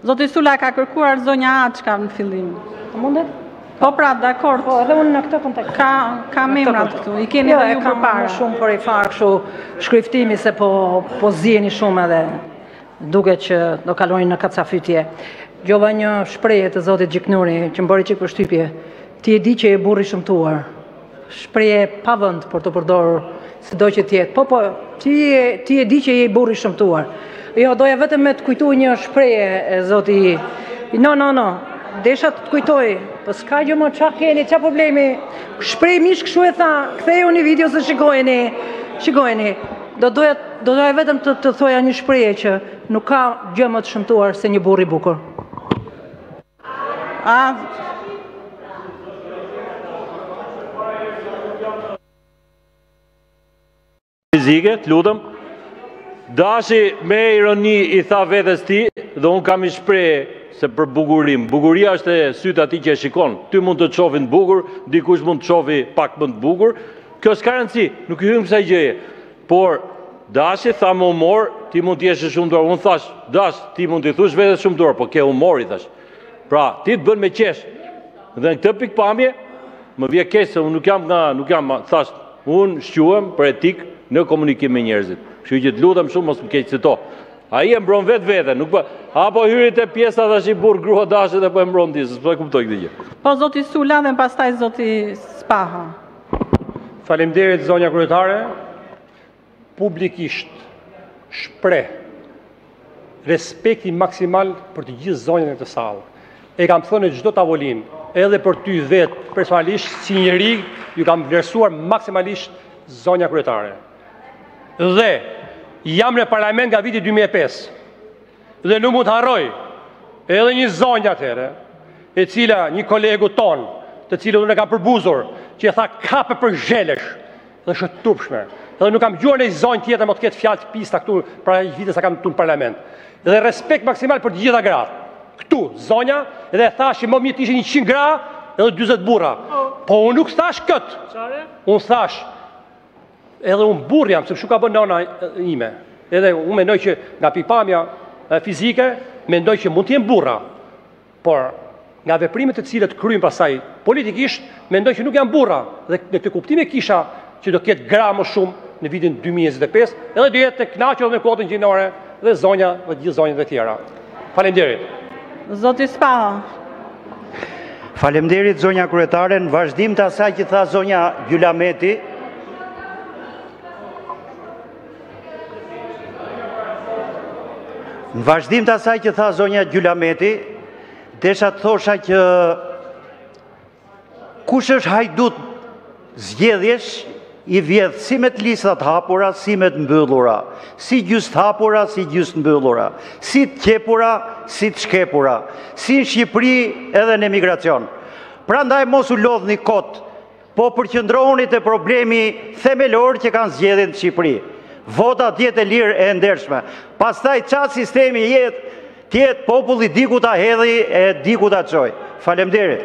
Zoti Sula ka kërkuar zonja Açka në fillim. A mundet? Po pra, dakord. Po, edhe unë në këtë kontekst. Ka ka memra këtu. I keni jo, edhe ju përpara. Ka shumë për i far kështu shkriftimi se po po zieni shumë edhe duket që do kaloni në kacafytje. Gjova një shprehje të zotit Gjiknuri që më bëri çik përshtypje. Ti e di që je burrë i shëmtuar. Shprehje pa vend për t'u përdorur sido që të jetë. Po po, ti je ti e di që je burrë i shëmtuar. Jo, doja vetëm me të kujtu një shprehje, zoti. No, no, no. Desha të kujtoj, po s'ka gjë mo ça keni, ça problemi. Shprehimisht kështu e tha, kthejuni videos e shikojeni. Shikojeni. Do doja do doja vetëm të të thoja një shprehje që nuk ka gjë më të shëmtuar se një burrë i bukur. Fizike, të lutem. Dashi me ironi i tha vetes tij dhe unë kam një shprehje për bukurinë. Bukuria është te sytë e atij që e shikon. Ty mund të shofin bukur, dikush mund të shofi pak më të bukur. Kjo s'ka rëndësi, nuk i hyjmë kësaj gjëje. Por, Dashi tha me humor, ti mund të jesh i shumtuar. Unë thashë, Dash, ti mund t'i thush vetes shumtuar, po ke humor i thashë. Pra, ti të bën me qesh. Dhe në këtë pikpamje, më vjen keq se unë nuk jam nga, nuk jam, thashë, unë shquhem për etikë në komunikim me njerëzit. Kështu që të lutem shumë mos më keqcito. Ai e mbron vetë veten, nuk po apo hyri te pjesa tashi burrë grua Dashi dhe po e mbron ti, s'po e kuptoj këtë gjë. Po zoti Sula dhe pastaj zoti Spaha. Faleminderit zonja kryetare. Publikisht shpreh respektin maksimal për të gjithë zonjat në këtë sallë. E kam thënë në çdo tavolinë, edhe për ty vetë personalisht si njeri, ju kam vlerësuar maksimalisht zonja kryetare. Dhe jam në parlament nga viti 2005. Dhe nuk mund ta harroj edhe një zonjë atëherë, e cila një kolegu tonë, të cilin unë e kam përbuzur, që i tha kape për zhelesh dhe është e turpshme. Dhe nuk kam gjuar nej zonjë tjetër më të ketë fjalë të pista këtu prej vitesh sa kam këtu në parlament. Dhe respekt maksimal për të gjitha gratë. Këtu, zonja, dhe e thashë që më mirë të ishin 100 gra edhe 40 burra. Po unë nuk thashë këtë. Unë thashë Edhe unë burrë jam, se kështu më ka bërë nana ime. Edhe unë mendoj që nga pikpamja fizike, mendoj që mund të jenë burra. Por nga veprimet të cilët kryjnë pastaj politikisht, mendoj që nuk janë burra. Dhe në këtë kuptim e kisha që do ketë gra më shumë në vitin 2025, edhe do jeni të knaqur edhe me kuotën gjinore dhe zonja dhe gjithë zonjat e tjera. Faleminderit. Zoti Spaho. Faleminderit zonja kryetare, në vazhdim të asaj që tha zonja Gjylameti, desha të thosha që Kush është hajdut zgjedhjesh i vjedh si me lista të hapura, si me të mbyllura, si gjysmë të hapura, si gjysmë të mbyllura, si të qepura, si të shqepura, si në Shqipëri edhe në emigracion. Prandaj mos u lodhni kot, po përqendrohuni te problemi themelor që kanë zgjedhjet në Shqipëri. Vota të jetë e lirë e ndershme. Pastaj ça të sistemi jetë, të jetë populli diku ta hedhi e diku ta çojë. Faleminderit.